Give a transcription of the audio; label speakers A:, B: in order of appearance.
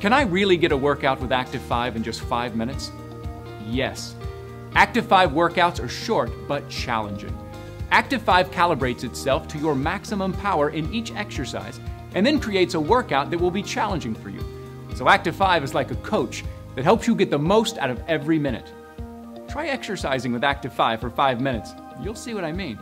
A: Can I really get a workout with Activ5 in just 5 minutes? Yes. Activ5 workouts are short but challenging. Activ5 calibrates itself to your maximum power in each exercise and then creates a workout that will be challenging for you. So Activ5 is like a coach that helps you get the most out of every minute. Try exercising with Activ5 for 5 minutes. You'll see what I mean.